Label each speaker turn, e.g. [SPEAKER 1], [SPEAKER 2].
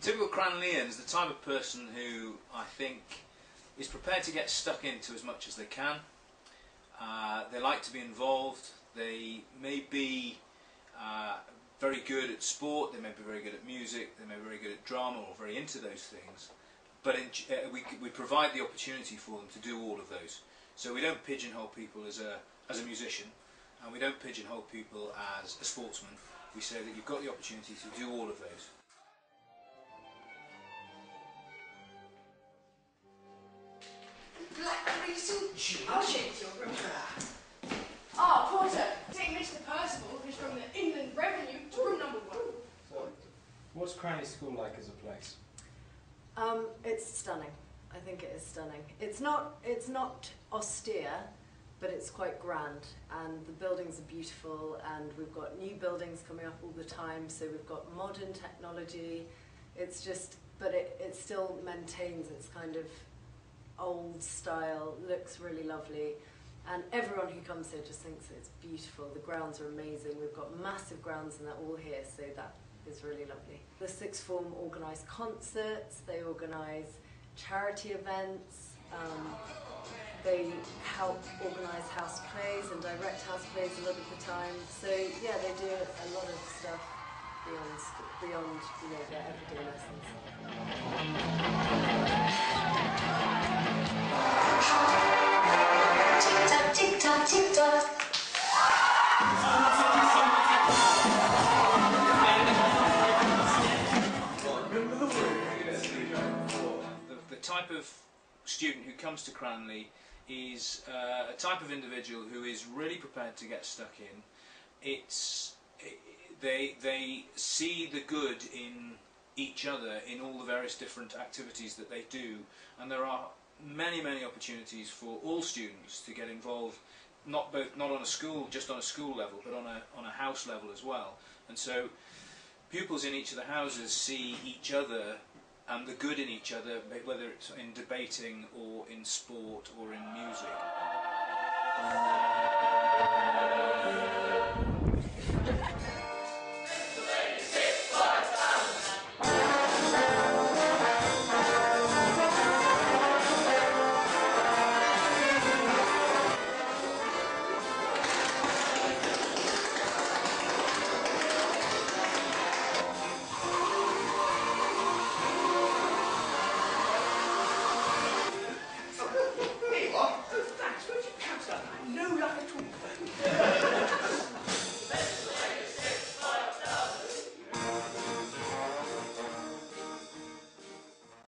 [SPEAKER 1] Typical Cranleighans, the type of person who I think is prepared to get stuck into as much as they can. Uh, they like to be involved. They may be uh, very good at sport. They may be very good at music. They may be very good at drama or very into those things. But in, uh, we, we provide the opportunity for them to do all of those. So we don't pigeonhole people as a, as a musician, and we don't pigeonhole people as a sportsman. We say that you've got the opportunity to do all of those.
[SPEAKER 2] I'll to your room.
[SPEAKER 3] Ah, Porter, take Mr. Percival, who's from the Inland Revenue, to room number one.
[SPEAKER 4] So, what's Cranleigh School like as a place?
[SPEAKER 5] Um, it's stunning. I think it is stunning. It's not, it's not austere, but it's quite grand. And the buildings are beautiful, and we've got new buildings coming up all the time. So we've got modern technology. It's just, but it, it still maintains its kind of old style. Looks really lovely. And everyone who comes here just thinks it's beautiful. The grounds are amazing. We've got massive grounds and they're all here, so that is really lovely. The sixth form organise concerts, they organise charity events, um, they help organise house plays and direct house plays a lot of the time. So yeah, they do a lot of stuff beyond, beyond you know, their everyday lessons.
[SPEAKER 1] Type of student who comes to Cranleigh is uh, a type of individual who is really prepared to get stuck in. It's they they see the good in each other in all the various different activities that they do, and there are many many opportunities for all students to get involved. Not both not on a school just on a school level, but on a on a house level as well. And so pupils in each of the houses see each other and the good in each other, whether it's in debating or in sport or in music.